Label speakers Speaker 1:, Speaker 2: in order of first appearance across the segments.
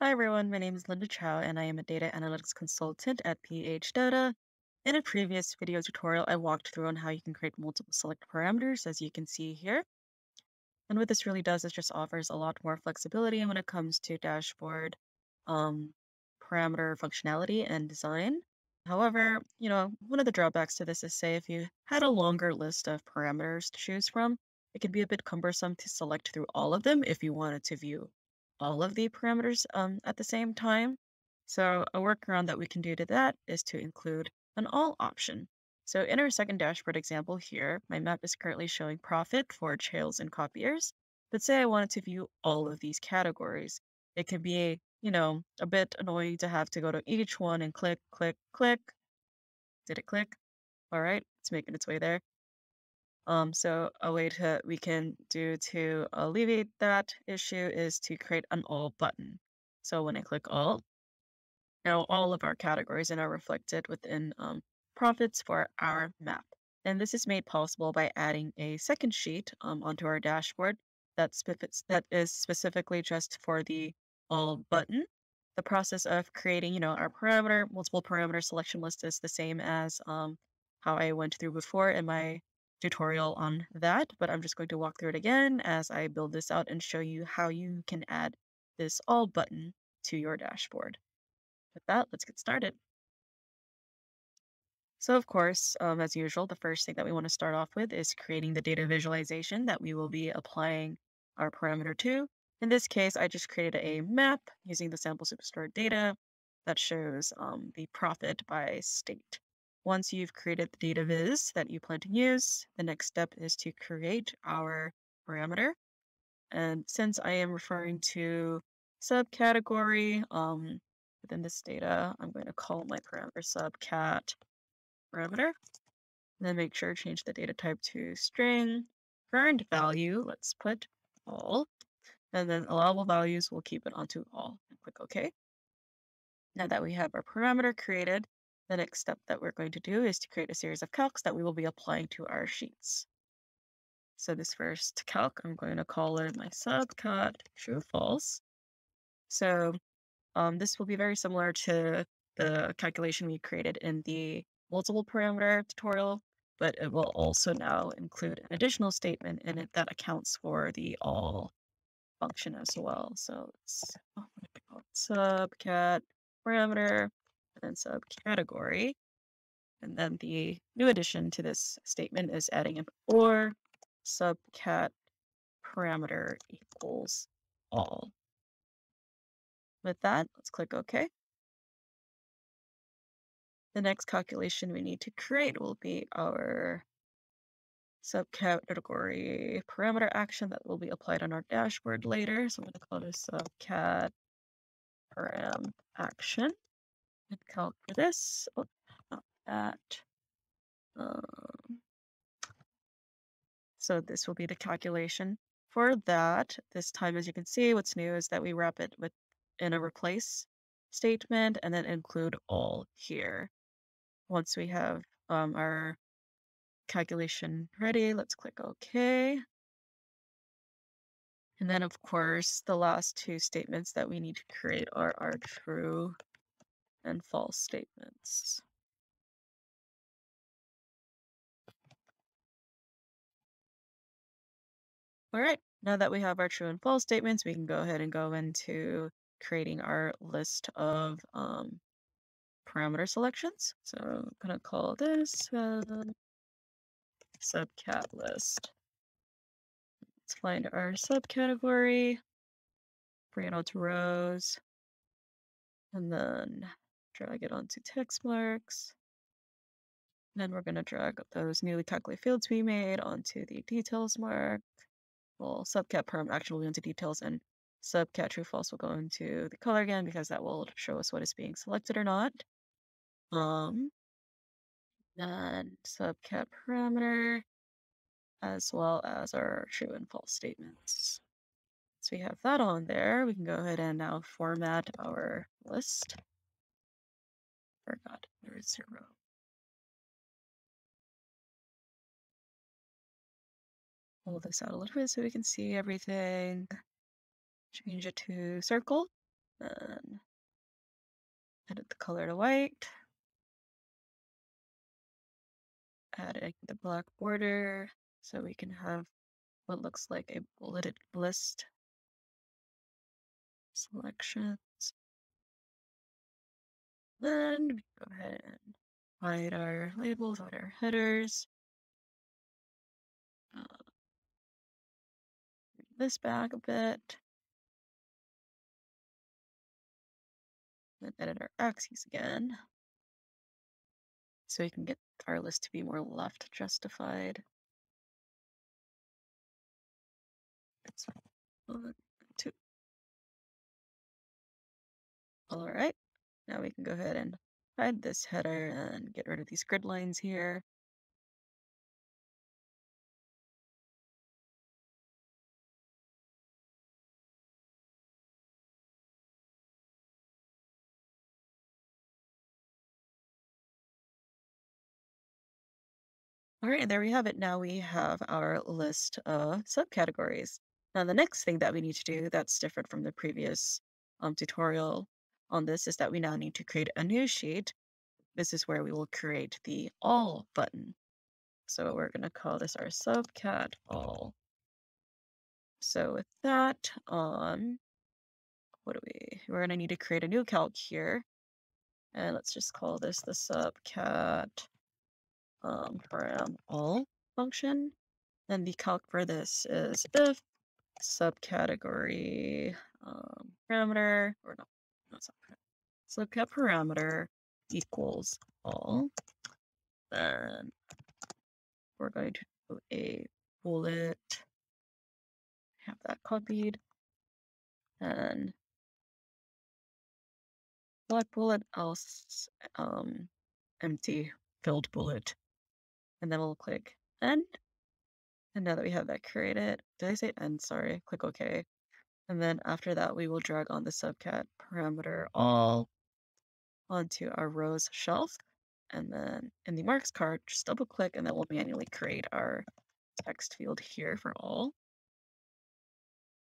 Speaker 1: Hi everyone, my name is Lynda Chao and I am a data analytics consultant at phData. In a previous video tutorial, I walked through on how you can create multiple select parameters as you can see here. And what this really does is just offers a lot more flexibility when it comes to dashboard um, parameter functionality and design. However, you know, one of the drawbacks to this is say if you had a longer list of parameters to choose from, it can be a bit cumbersome to select through all of them if you wanted to view all of the parameters um, at the same time. So a workaround that we can do to that is to include an all option. So in our second dashboard example here, my map is currently showing profit for trails and copiers. But say I wanted to view all of these categories. It can be, you know, a bit annoying to have to go to each one and click, click, click. Did it click? All right, it's making its way there. Um, so a way to we can do to alleviate that issue is to create an all button. So when I click all, now all of our categories are reflected within um, profits for our map. And this is made possible by adding a second sheet um, onto our dashboard that's that is specifically just for the all button. The process of creating, you know, our parameter, multiple parameter selection list is the same as um, how I went through before in my tutorial on that, but I'm just going to walk through it again as I build this out and show you how you can add this all button to your dashboard. With that, let's get started. So of course, um, as usual, the first thing that we want to start off with is creating the data visualization that we will be applying our parameter to. In this case, I just created a map using the sample superstore data that shows um, the profit by state. Once you've created the data viz that you plan to use, the next step is to create our parameter. And since I am referring to subcategory um, within this data, I'm going to call my parameter subcat parameter. And then make sure to change the data type to string. Current value, let's put all. And then allowable values, we'll keep it onto all. And click OK. Now that we have our parameter created, the next step that we're going to do is to create a series of calcs that we will be applying to our sheets. So this first calc, I'm going to call it my subcat true false. So um, this will be very similar to the calculation we created in the multiple parameter tutorial, but it will also now include an additional statement in it that accounts for the all function as well. So it's oh, subcat parameter and subcategory. And then the new addition to this statement is adding an or subcat parameter equals all. With that, let's click OK. The next calculation we need to create will be our subcategory parameter action that will be applied on our dashboard later. So I'm going to call this subcat param action calc for this. Not that. Um, so this will be the calculation for that. This time, as you can see, what's new is that we wrap it with in a replace statement and then include all here. Once we have um, our calculation ready, let's click OK. And then, of course, the last two statements that we need to create are our true and false statements. All right, now that we have our true and false statements, we can go ahead and go into creating our list of um, parameter selections. So I'm going to call this uh, subcat list. Let's find our subcategory, bring it onto rows, and then drag it onto text marks. then we're going to drag those newly calculated fields we made onto the details mark. Well, subcat perm actually go into details and subcat true false will go into the color again because that will show us what is being selected or not. Um, then subcat parameter as well as our true and false statements. So we have that on there. We can go ahead and now format our list there is zero. Pull this out a little bit so we can see everything. Change it to circle. Then edit the color to white. Adding the black border so we can have what looks like a bulleted list. Selections. Then we go ahead and hide our labels, hide our headers. Uh, this back a bit. Then edit our axes again. So we can get our list to be more left justified. That's one, two. All right. Now we can go ahead and hide this header and get rid of these grid lines here. All right, there we have it. Now we have our list of subcategories. Now the next thing that we need to do that's different from the previous um, tutorial on this is that we now need to create a new sheet. This is where we will create the all button. So we're going to call this our subcat all. So with that, um, what do we, we're going to need to create a new calc here. And let's just call this the subcat um, param all function. And the calc for this is if subcategory um, parameter, or not subcategory, subcat parameter equals all, then we're going to do a bullet, have that copied, and black bullet else um, empty filled bullet. And then we'll click end. And now that we have that created, did I say end? Sorry, click OK. And then after that, we will drag on the subcat parameter all onto our rows shelf. And then in the marks card, just double click and then we'll manually create our text field here for all.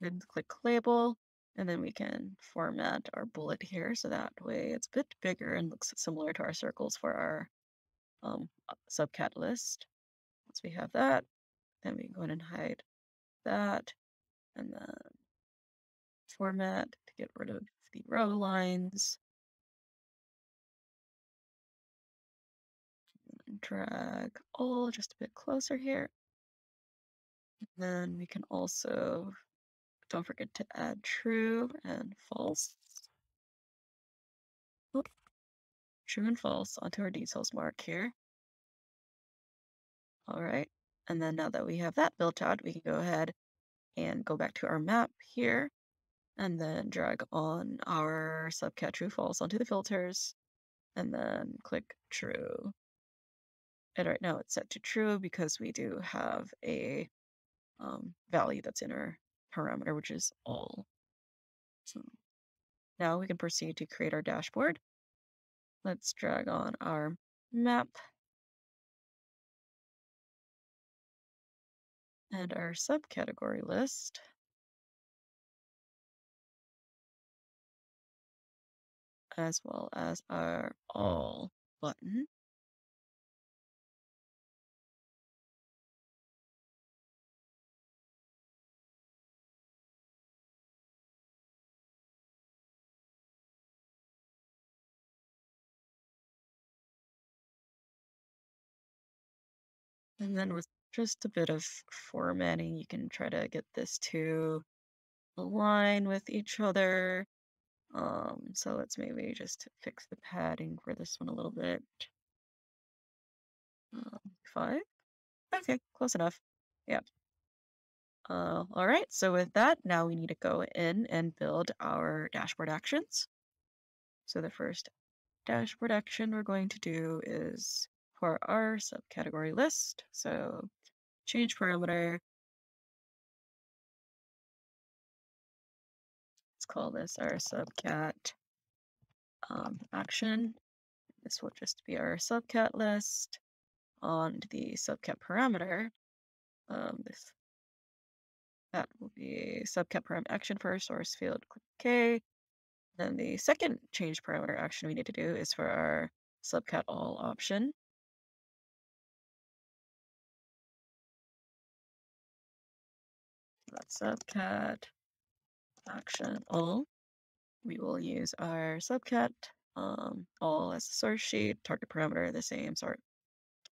Speaker 1: Then click label and then we can format our bullet here so that way it's a bit bigger and looks similar to our circles for our um, subcat list. Once we have that, then we can go in and hide that and then format to get rid of the row lines. drag all just a bit closer here. And then we can also, don't forget to add true and false. Oh, true and false onto our details mark here. All right. And then now that we have that built out, we can go ahead and go back to our map here and then drag on our subcat true false onto the filters and then click true. And right now it's set to true because we do have a um, value that's in our parameter, which is all. So now we can proceed to create our dashboard. Let's drag on our map and our subcategory list. As well as our oh. all button. And then with just a bit of formatting, you can try to get this to align with each other. Um, so let's maybe just fix the padding for this one a little bit. Um, five? Okay, close enough. Yeah. Uh, all right, so with that, now we need to go in and build our dashboard actions. So the first dashboard action we're going to do is for our subcategory list. So change parameter. Call this our subcat um, action. This will just be our subcat list on the subcat parameter. Um, this that will be subcat param action for source field. Click OK. Then the second change parameter action we need to do is for our subcat all option. That's subcat action all. We will use our subcat um, all as a source sheet, target parameter the same sort,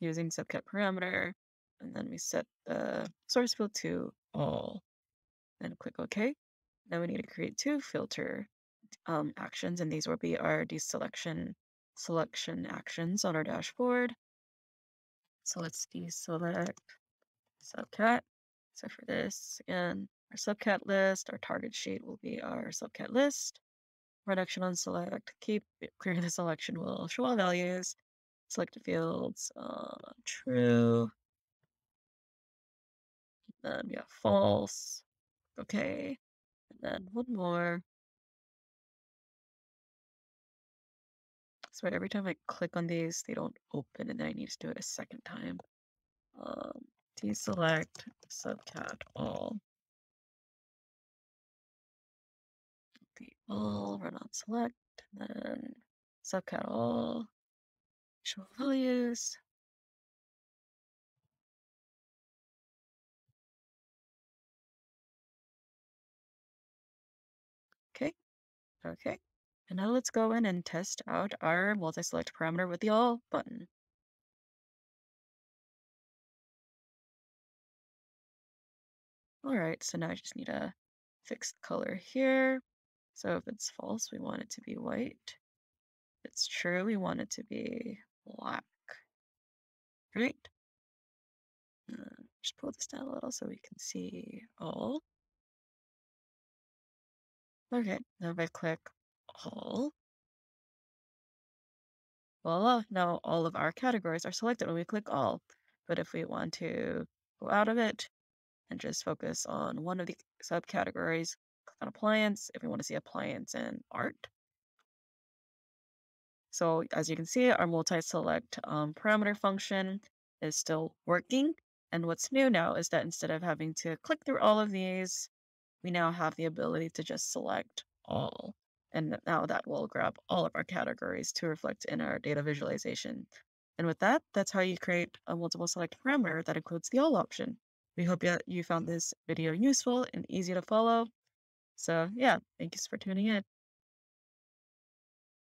Speaker 1: using subcat parameter, and then we set the source field to all, and click OK. Now we need to create two filter um, actions, and these will be our deselection selection actions on our dashboard. So let's deselect subcat. So for this, again, our subcat list, our target sheet will be our subcat list. Reduction on select, keep clear the selection will show all values. Selected fields, uh, true. Then yeah, false. Okay. And then one more. So every time I click on these, they don't open and then I need to do it a second time. Um, deselect subcat all. All, run on select, and then subcat all, show values. Okay, okay. And now let's go in and test out our multi-select parameter with the all button. All right, so now I just need a fixed color here. So if it's false, we want it to be white. If it's true, we want it to be black. Right? Uh, just pull this down a little so we can see all. Okay, now if I click all, voila, now all of our categories are selected when we click all. But if we want to go out of it and just focus on one of the subcategories, on appliance if we want to see appliance and art. So as you can see, our multi-select um, parameter function is still working. And what's new now is that instead of having to click through all of these, we now have the ability to just select all. And now that will grab all of our categories to reflect in our data visualization. And with that, that's how you create a multiple select parameter that includes the all option. We hope that you found this video useful and easy to follow. So yeah, thanks for tuning in.